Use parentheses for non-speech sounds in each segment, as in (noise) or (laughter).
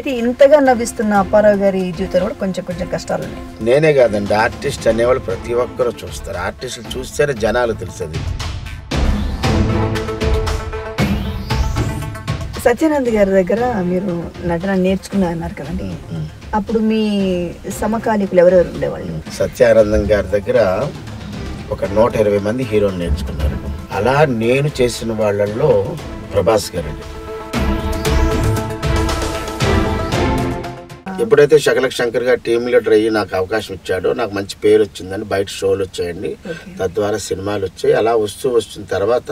అయితే ఇంతగా నవ్విస్తున్న అప్పారావు గారి జీవితంలో కూడా కొంచెం కొంచెం కష్టాలు ఉన్నాయి నేనే కాదండి ఆర్టిస్ట్ అనేవాళ్ళు ప్రతి ఒక్కరూ చూస్తారు. ఆర్టిస్టులు చూస్తేనే జనాలు తెలుస్తుంది సత్యానంద్ గారి దగ్గర మీరు నటన నేర్చుకున్నా అన్నారు కదండి. అప్పుడు మీ సమకాలీకులు ఎవరెవరు ఉండేవాళ్ళు? సత్యానందం గారి దగ్గర ఒక నూట ఇరవై మంది హీరోలు నేర్చుకున్నారు. అలా నేను చేసిన వాళ్ళల్లో ప్రభాస్ గారండి ఎప్పుడైతే శకలక్ శంకర్ గారు టీమ్ లీడర్ అయ్యి నాకు అవకాశం ఇచ్చాడో నాకు మంచి పేరు వచ్చిందని బయట షోలు వచ్చాయండి. తద్వారా సినిమాలు వచ్చాయి. అలా వస్తూ వచ్చిన తర్వాత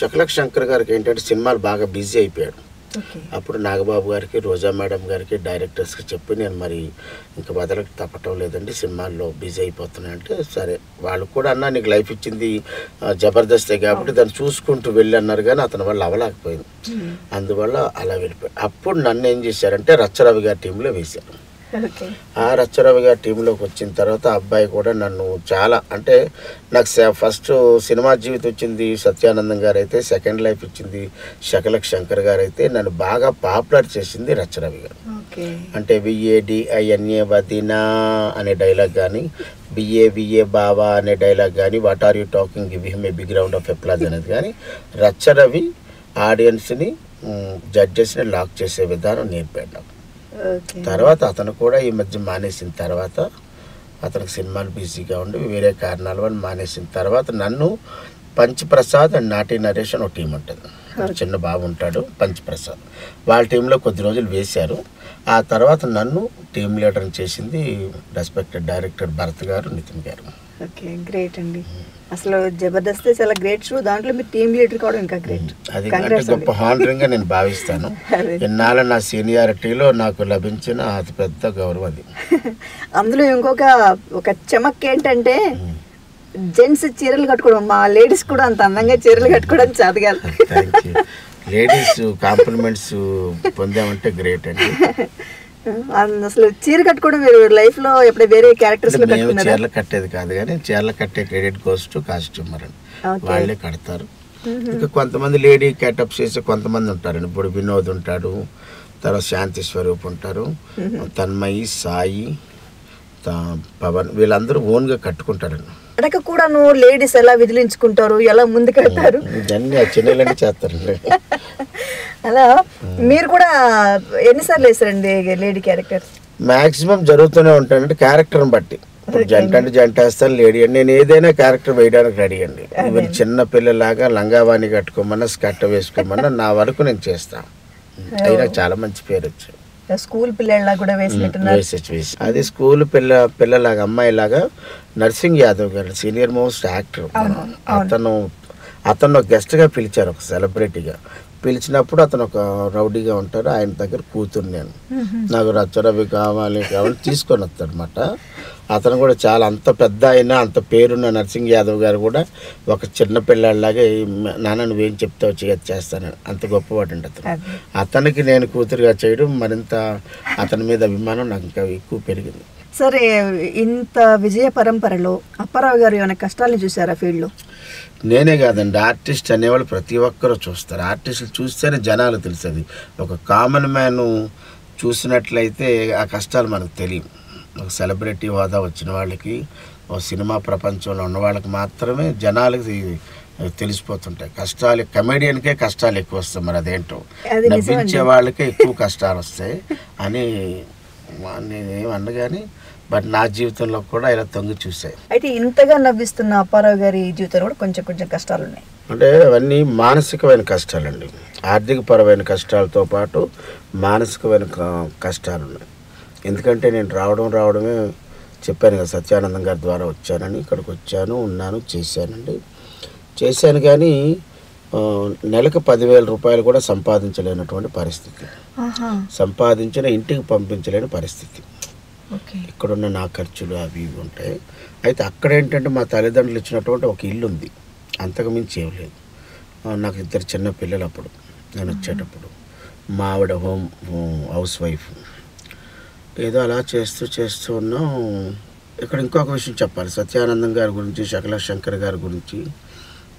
శకలక్ శంకర్ గారికి ఏంటంటే సినిమాలు బాగా బిజీ అయిపోయాడు. అప్పుడు నాగబాబు గారికి రోజా మేడం గారికి డైరెక్టర్స్కి చెప్పి నేను మరి ఇంకా వదలకు తప్పటం లేదండి. సినిమాల్లో బిజీ అయిపోతున్నాయి అంటే సరే వాళ్ళు కూడా అన్నా నీకు లైఫ్ ఇచ్చింది జబర్దస్తే కాబట్టి దాన్ని చూసుకుంటూ వెళ్ళి అన్నారు కానీ అతని వల్ల అవలేకపోయింది అందువల్ల అలా వెళ్ళిపోయాడు అప్పుడు నన్ను ఏం చేశారంటే రచ్చరవి గారి టీంలో వేశారు రచ్చరవి గారి టీంలోకి వచ్చిన తర్వాత అబ్బాయి కూడా నన్ను చాలా అంటే నాకు ఫస్ట్ సినిమా జీవితం వచ్చింది సత్యానందం గారు అయితే సెకండ్ లైఫ్ ఇచ్చింది శకలక్ శంకర్ గారు అయితే నన్ను బాగా పాపులర్ చేసింది రచ్చరవి గారు. అంటే విఏడిఐఎన్ఏ వదినా అనే డైలాగ్ కానీ బిఏ బిఏ బావా అనే డైలాగ్ కానీ what are you talking give him a big round of applause అనేది కానీ రచ్చరవి ఆడియన్స్ని జడ్జెస్ని లాక్ చేసే విధానం ఓకే తర్వాత అతను కూడా ఈ మధ్య మానేసిన తర్వాత అతనికి సినిమాలు బిజీగా ఉండి వేరే కారణాల వల్ల మానేసిన తర్వాత నన్ను పంచప్రసాద్ అండ్ నాటి నరేష్ అని ఒక టీం ఉంటుంది. చిన్న బాబు ఉంటాడు పంచప్రసాద్. వాళ్ళ టీంలో కొద్ది రోజులు వేశారు. ఆ తర్వాత నన్ను టీం లీడర్ని చేసింది రెస్పెక్టెడ్ డైరెక్టర్ భరత్ గారు నితిన్ గారు. ఓకే గ్రేట్ అండి. అసలు జబర్దస్త్ చాలా గ్రేట్ షో దాంట్లో మీరు టీమ్ లీడర్ కూడా ఇంకా గ్రేట్ అది గొప్ప హానరింగ్గా నేను భావిస్తాను. (laughs) అదే. ఇన్నాళ్ళ నా సీనియారిటీలో నాకు లభించిన అతిపెద్ద గౌరవం అది. (laughs) అందులో ఇంకొక ఒక చమక్ ఏంటంటే జెంట్స్ చీరలు కట్టుకోవడం మా లేడీస్ కూడా అంత అందంగా చీరలు కట్టుకోవడం యూ లేడీస్ కాంప్లిమెంట్స్ పొందామంటే గ్రేట్ అండి. (laughs) అసలు చీర కట్టుకోవడం మీరు లైఫ్లో ఎప్పుడే వేరే క్యారెక్టర్స్లో మేము కట్టుకున్నారా చీరలు కట్టేది కాదు కానీ చీరలు కట్టే క్రెడిట్ గోస్ టు కాస్ట్యూమర్ అండి. Okay. వాళ్ళే కడతారు. ఇంకా కొంతమంది లేడీ క్యాటప్ చేసే కొంతమంది ఉంటారండి ఇప్పుడు వినోద్ ఉంటాడు తర్వాత శాంతి స్వరూప్ ఉంటారు తన్మయి సాయి పవన్ వీళ్ళందరూ ఓన్గా కట్టుకుంటారండి. అడక కూడా నువ్వు లేడీస్ ఎలా విదిలించుకుంటారు ఎలా ముందుకెళ్తారు? ఆ చిన్నలండి చేస్తారండి. (laughs) అలా మీరు కూడా ఎన్నిసార్లు వేసారండి లేడీ క్యారెక్టర్ మాక్సిమం జరుగుతూనే ఉంటాయంటే క్యారెక్టర్ని బట్టి. ఇప్పుడు జంట అంటే జంట వేస్తాను లేడీ అండి నేను ఏదైనా క్యారెక్టర్ వేయడానికి రెడీ అండి. ఈవెన్ చిన్న పిల్లలాగా లంగావాణి కట్టుకోమన్నా స్కర్ట్ వేసుకోమన్నా నా వరకు నేను చేస్తాను అది నాకు చాలా మంచి పేరు వచ్చింది. స్కూల్ పిల్లల్లా కూడా వేసినట్టున్నారు. అది స్కూల్ పిల్ల పిల్లలాగా అమ్మాయిలాగా నర్సింగ్ యాదవ్ గారు సీనియర్ మోస్ట్ యాక్టర్. అతను అతను గెస్ట్గా పిలిచారు ఒక సెలబ్రిటీగా పిలిచినప్పుడు అతను ఒక రౌడీగా ఉంటారు ఆయన దగ్గర కూతురు నేను. నాకు రచ్చరవి కావాలి కావాలి తీసుకొని వస్తాడనమాట అతను కూడా చాలా అంత పెద్ద అయినా అంత పేరున్న నర్సింగ్ యాదవ్ గారు కూడా ఒక చిన్న పిల్లాడిలాగే నాన్న నువ్వేం చెప్తావు చేయ చేస్తాను. అంత గొప్పవాడు అండి అతను. అతనికి నేను కూతురుగా చేయడం మరింత అతని మీద అభిమానం నాకు ఇంకా ఎక్కువ పెరిగింది. సరే ఇంత విజయ పరంపరలో అప్పారావు గారు ఏమైనా కష్టాలను చూసారా ఫీల్డ్లో నేనే కాదండి ఆర్టిస్ట్ అనేవాళ్ళు ప్రతి ఒక్కరూ చూస్తారు. ఆర్టిస్టులు చూస్తేనే జనాలు తెలుస్తుంది. ఒక కామన్ మ్యాన్ చూసినట్లయితే ఆ కష్టాలు మనకు తెలియవు. ఒక సెలబ్రిటీ హోదా వచ్చిన వాళ్ళకి ఒక సినిమా ప్రపంచంలో ఉన్న వాళ్ళకి మాత్రమే జనాలకి తెలిసిపోతుంటాయి. కష్టాలు కమెడియన్కే కష్టాలు ఎక్కువ వస్తాయి మరి అదేంటో. నవ్వించే వాళ్ళకే ఎక్కువ కష్టాలు వస్తాయి అని నేనేం అనగాని బట్ నా జీవితంలో కూడా ఇలా తొంగి చూసాయి అయితే ఇంతగా నవ్విస్తున్న అప్పారావు గారి జీవితంలో కూడా కొంచెం కొంచెం కష్టాలు ఉన్నాయి అంటే అవన్నీ మానసికమైన కష్టాలండి. ఆర్థికపరమైన కష్టాలతో పాటు మానసికమైన కష్టాలు ఉన్నాయి ఎందుకంటే నేను రావడం రావడమే చెప్పాను కదా సత్యానందం గారి ద్వారా వచ్చానని ఇక్కడికి వచ్చాను ఉన్నాను చేశానండి. చేశాను కానీ నెలకు పదివేల రూపాయలు కూడా సంపాదించలేనటువంటి పరిస్థితి. ఆహా. సంపాదించిన ఇంటికి పంపించలేని పరిస్థితి. ఇక్కడున్న నా ఖర్చులు అవి ఇవి ఉంటాయి. అయితే అక్కడ ఏంటంటే మా తల్లిదండ్రులు ఇచ్చినటువంటి ఒక ఇల్లు ఉంది. అంతకు మించి ఏం లేదు. నాకు ఇద్దరు చిన్న పిల్లలు అప్పుడు. నేను వచ్చేటప్పుడు. మా ఆవిడ హోమ్ హౌస్ వైఫ్. ఏదో అలా చేస్తూ చేస్తూ ఉన్నాం. ఇక్కడ ఇంకొక విషయం చెప్పాలి. సత్యానందం గారి గురించి శకల శంకర్ గారి గురించి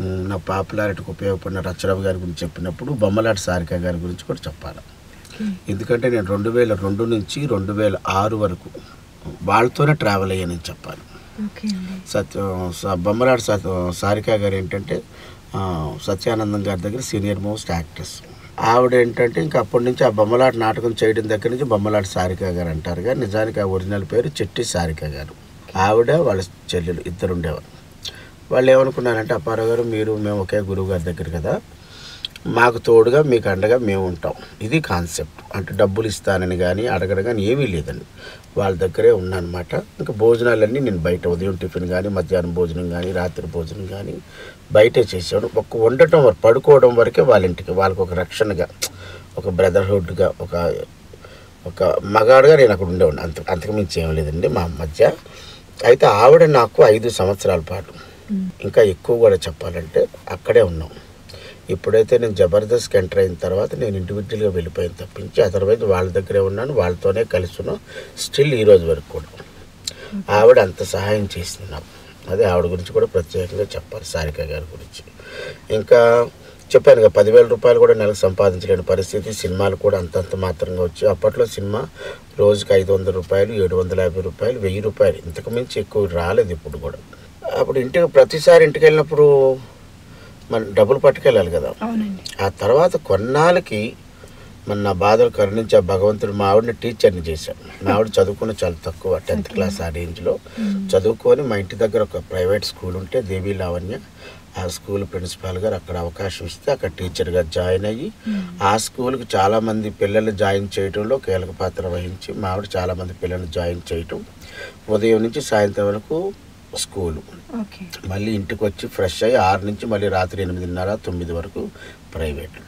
నా పాపులారిటీకి ఉపయోగపడిన రచ్చరవి గారి గురించి చెప్పినప్పుడు బొమ్మలాటి సారిక గారి గురించి కూడా చెప్పాలి. ఎందుకంటే నేను రెండు వేల రెండు నుంచి రెండు వేల ఆరు వరకు వాళ్ళతోనే ట్రావెల్ అయ్యానని చెప్పాలి. సత్య సత్ సారిక గారు ఏంటంటే సత్యానందం గారి దగ్గర సీనియర్ మోస్ట్ యాక్ట్రెస్ ఆవిడ ఏంటంటే ఇంకా అప్పటి నుంచి ఆ బొమ్మలాట నాటకం చేయడం దగ్గర నుంచి బొమ్మలాట సారిక గారు అంటారు. కానీ నిజానికి ఆ ఒరిజినల్ పేరు చెట్టి సారిక గారు. ఆవిడ వాళ్ళ చెల్లెలు ఇద్దరు ఉండేవారు. వాళ్ళు ఏమనుకున్నారంటే అప్పారావు గారు మీరు మేము ఒకే గురువు గారి దగ్గర కదా మాకు తోడుగా మీకు అండగా మేము ఉంటాం. ఇది కాన్సెప్ట్. అంటే డబ్బులు ఇస్తానని కానీ అడగడం కానీ ఏమీ లేదండి. వాళ్ళ దగ్గరే ఉన్నానమాట ఇంకా భోజనాలన్నీ నేను బయట ఉదయం టిఫిన్ కానీ మధ్యాహ్నం భోజనం కానీ రాత్రి భోజనం కానీ బయటే చేసాడు ఒక వండటం వరకు పడుకోవడం వరకే వాళ్ళ ఇంటికి వాళ్ళకి ఒక రక్షణగా ఒక బ్రదర్హుడ్గా ఒక ఒక మగాడుగా నేను అక్కడ ఉండేవాడిని. అంత అంతకుమించి ఏం లేదండి మా మధ్య. అయితే ఆవిడ నాకు ఐదు సంవత్సరాల పాటు. ఇంకా ఎక్కువ కూడా చెప్పాలంటే అక్కడే ఉన్నాం. ఇప్పుడైతే నేను జబర్దస్త్కి ఎంటర్ అయిన తర్వాత నేను ఇండివిజువల్గా వెళ్ళిపోయాను తప్పించి అదర్వైజ్ వాళ్ళ దగ్గరే ఉన్నాను వాళ్ళతోనే కలిసి స్టిల్ ఈ రోజు వరకు కూడా. ఆవిడ అంత సహాయం చేసింది నాకు. అదే ఆవిడ గురించి కూడా ప్రత్యేకంగా చెప్పాలి సారిక గారి గురించి. ఇంకా చెప్పాను కదా పదివేల రూపాయలు కూడా నెలకు సంపాదించలేని పరిస్థితి సినిమాలు కూడా అంతంత మాత్రంగా వచ్చి అప్పట్లో సినిమా రోజుకి ఐదు వందల రూపాయలు ఏడు వందల యాభై రూపాయలు వెయ్యి రూపాయలు. ఇంతకు మించి ఎక్కువ రాలేదు ఇప్పుడు కూడా. అప్పుడు ఇంటికి ప్రతిసారి ఇంటికి వెళ్ళినప్పుడు మన డబ్బులు పట్టుకెళ్ళాలి కదా. ఆ తర్వాత కొన్నాళ్ళకి మన నా బాధలు కరుణించి ఆ భగవంతుడు మా ఆవిడని టీచర్ని చేశాడు. మా ఆవిడ చదువుకున్న చాలా తక్కువ టెన్త్ క్లాస్ ఆ రేంజ్లో చదువుకొని మా ఇంటి దగ్గర ఒక ప్రైవేట్ స్కూల్ ఉంటే దేవి లావణ్య ఆ స్కూల్ ప్రిన్సిపాల్ గారు అక్కడ అవకాశం ఇస్తే అక్కడ టీచర్గా జాయిన్ అయ్యి ఆ స్కూల్కి చాలామంది పిల్లల్ని జాయిన్ చేయడంలో కీలక పాత్ర వహించి మా ఆవిడ చాలామంది పిల్లల్ని జాయిన్ చేయటం ఉదయం నుంచి సాయంత్రం వరకు స్కూలు. మళ్ళీ ఇంటికి వచ్చి ఫ్రెష్ అయ్యి ఆరు నుంచి మళ్ళీ రాత్రి ఎనిమిదిన్నర తొమ్మిది వరకు ప్రైవేట్.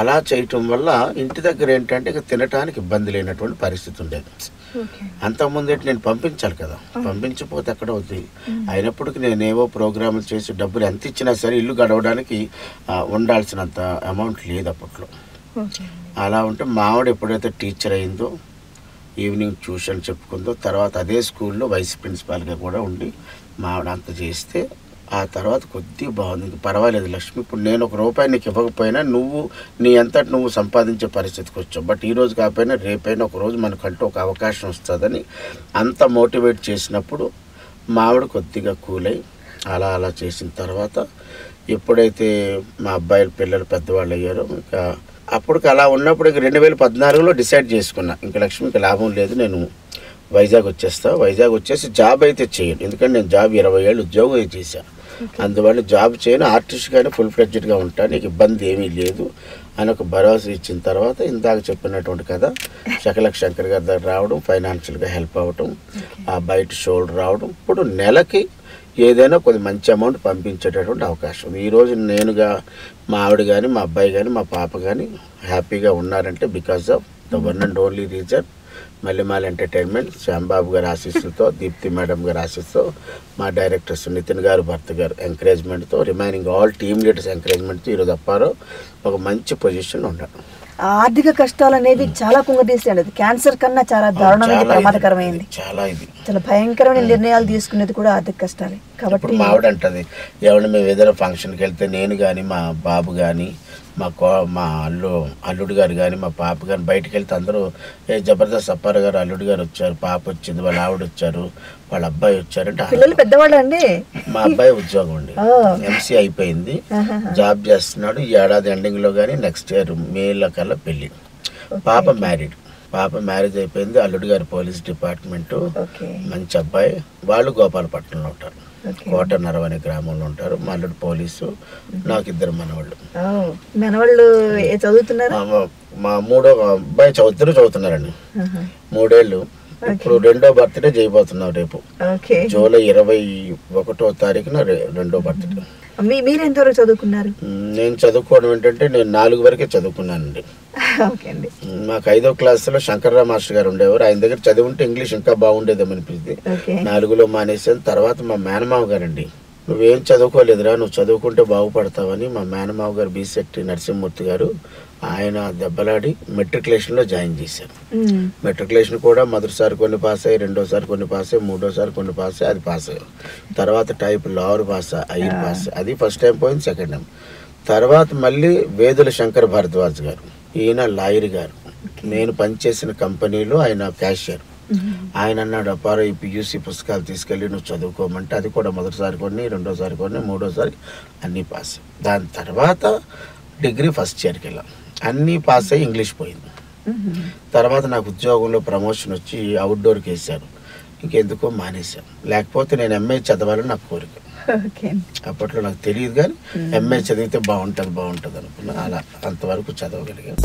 అలా చేయటం వల్ల ఇంటి దగ్గర ఏంటంటే ఇక తినటానికి ఇబ్బంది లేనటువంటి పరిస్థితి ఉండేది. అంతకుముందు నేను పంపించాలి కదా. పంపించకపోతే ఎక్కడ అవుతుంది అయినప్పటికీ నేనేవో ప్రోగ్రాములు చేసి డబ్బులు ఎంత ఇచ్చినా సరే ఇల్లు గడవడానికి ఉండాల్సినంత అమౌంట్ లేదు అప్పట్లో. అలా ఉంటే మావిడ ఎప్పుడైతే టీచర్ అయిందో ఈవినింగ్ ట్యూషన్ చెప్పుకుందో తర్వాత అదే స్కూల్లో వైస్ ప్రిన్సిపాల్గా కూడా ఉండి మావిడ అంత చేస్తే ఆ తర్వాత కొద్దిగా బాగుంది. పర్వాలేదు లక్ష్మి ఇప్పుడు నేను ఒక రూపాయి నీకు ఇవ్వకపోయినా నువ్వు నీ అంతటి నువ్వు సంపాదించే పరిస్థితికి వచ్చావు. బట్ ఈరోజు కాకపోయినా రేపైనా ఒక రోజు మనకంటూ ఒక అవకాశం వస్తుందని అంత మోటివేట్ చేసినప్పుడు మావిడ కొద్దిగా కూలై అలా అలా చేసిన తర్వాత ఎప్పుడైతే మా అబ్బాయిల పిల్లలు పెద్దవాళ్ళు అయ్యారో ఇంకా అప్పటికి అలా ఉన్నప్పుడు ఇక రెండు వేల పద్నాలుగులో డిసైడ్ చేసుకున్నా ఇంకా లక్ష్మికి లాభం లేదు నేను వైజాగ్ వచ్చేస్తా. వైజాగ్ వచ్చేసి జాబ్ అయితే చేయను ఎందుకంటే నేను జాబ్ ఇరవై ఏళ్ళు ఉద్యోగం చేశాను అందువల్ల జాబ్ చేయను ఆర్టిస్ట్గానే ఫుల్ ఫ్లెడ్జ్డ్గా ఉంటాను నీకు ఇబ్బంది ఏమీ లేదు అని ఒక భరోసా ఇచ్చిన తర్వాత ఇందాక చెప్పినటువంటి కథ శకలక్ శంకర్ గారి దగ్గర రావడం ఫైనాన్షియల్గా హెల్ప్ అవ్వడం ఆ బయట షోలు రావడం ఇప్పుడు నెలకి ఏదైనా కొద్ది మంచి అమౌంట్ పంపించేటటువంటి అవకాశం. ఉంది ఈరోజు నేనుగా మా ఆవిడ కానీ మా అబ్బాయి కానీ మా పాప కానీ హ్యాపీగా ఉన్నారంటే because of the one and only reason Mallemala entertainment Shyambabu గారి ఆశీస్సులతో దీప్తి మేడం గారి ఆశీస్సుతో మా డైరెక్టర్స్ నితిన్ గారు భర్త గారు ఎంకరేజ్మెంట్తో రిమైనింగ్ ఆల్ టీమ్ లీడర్స్ ఎంకరేజ్మెంట్తో ఈరోజు అప్పారో ఒక మంచి పొజిషన్ ఉన్నాడు ఆర్థిక కష్టాలు అనేవి చాలా కుంగదీసాయండి అది క్యాన్సర్ కన్నా చాలా దారుణమైన. ప్రమాదకరమైంది. చాలా ఇది. చాలా భయంకరమైన నిర్ణయాలు తీసుకునేది కూడా ఆర్థిక కష్టాలే. కాబట్టి మా ఆవిడ అంటది ఎవరైనా మేము ఏదైనా ఫంక్షన్కి వెళ్తే నేను కానీ మా బాబు కానీ మా కో మా అల్లు అల్లుడు గారు కానీ మా పాప కానీ బయటికి వెళ్తే అందరూ ఏ జబర్దస్త్ అప్పారు గారు అల్లుడు గారు వచ్చారు పాప వచ్చింది వాళ్ళ ఆవిడ వచ్చారు వాళ్ళ అబ్బాయి వచ్చారంటే పిల్లలు పెద్దవాళ్ళు అండి? మా అబ్బాయి ఉద్యోగం అండి. ఎంసీ అయిపోయింది. జాబ్ చేస్తున్నాడు. ఈ ఏడాది ఎండింగ్లో కానీ నెక్స్ట్ ఇయర్ మేలో కల్లా పెళ్ళి. పాప మ్యారీడ్ పాప మ్యారేజ్ అయిపోయింది. అల్లుడు గారు పోలీస్ డిపార్ట్మెంట్. మంచి అబ్బాయి. వాళ్ళు గోపాలపట్నంలో ఉంటారు. కోట అనే గ్రామంలో ఉంటారు. మా అల్లుడు పోలీసు నాకు ఇద్దరు మనవాళ్ళు మనవాళ్ళు ఏ చదువుతున్నారు? మా- మూడో అబ్బాయి చదువుతారు చదువుతున్నారండి. మూడేళ్ళు. ఇప్పుడు రెండో బర్త్డే చేయబోతున్నాం రేపు. జూలై ఇరవై ఒకటో తారీఖున రెండో బర్త్డే. మీ మీరు ఎంతవరకు చదువుకున్నారు నేను చదువుకోవడం ఏంటంటే నేను నాలుగు వరకే చదువుకున్నానండి. ఓకే అండి. మాకు ఐదో క్లాస్లో శంకర్రావు మాస్టర్ గారు ఉండేవారు. ఆయన దగ్గర చదివింటే ఇంగ్లీష్ ఇంకా బాగుండేదేమో అనిపించింది ఓకే. నాలుగులో మానేసాను తర్వాత మా మేనమావ గారండి. నువ్వేం చదువుకోలేదురా నువ్వు చదువుకుంటే బాగుపడతావని మా మేనమావ గారు బీసెట్టి నరసింహమూర్తి గారు ఆయన దెబ్బలాడి మెట్రికులేషన్లో జాయిన్ చేశారు. ఉమ్. మెట్రికులేషన్ కూడా మొదటిసారి కొన్ని పాస్ అయ్యి రెండోసారి కొన్ని పాస్ అయ్యి మూడోసారి కొన్ని పాస్ అయ్యి అది పాస్ అయ్యాయి తర్వాత టైప్ లోవర్ పాస్ ఐదు పాస్ అది ఫస్ట్ టైం పోయింది సెకండ్ టైం. తర్వాత మళ్ళీ వేదుల శంకర్ భరద్వాజ్ గారు ఈయన లాయర్ గారు. నేను పనిచేసిన కంపెనీలో ఆయన క్యాషియర్. ఆయన అన్నాడు అప్పారో ఈ పియూసీ పుస్తకాలు తీసుకెళ్ళి నువ్వు చదువుకోమంటే అది కూడా మొదటిసారి కొన్ని రెండోసారి కొన్ని మూడోసారి అన్నీ పాస్ దాని తర్వాత డిగ్రీ ఫస్ట్ ఇయర్కి వెళ్ళాం. అన్నీ పాస్ అయ్యి ఇంగ్లీష్ పోయింది. తర్వాత నాకు ఉద్యోగంలో ప్రమోషన్ వచ్చి అవుట్డోర్కి వేశారు ఇంకెందుకో మానేశాం లేకపోతే నేను ఎంఏ చదవాలని నాకు కోరిక. ఓకే. అప్పట్లో నాకు తెలియదు కానీ ఎంఏ చదివితే బాగుంటుంది బాగుంటుంది అనుకున్నా. అలా అంతవరకు చదవగలిగాను.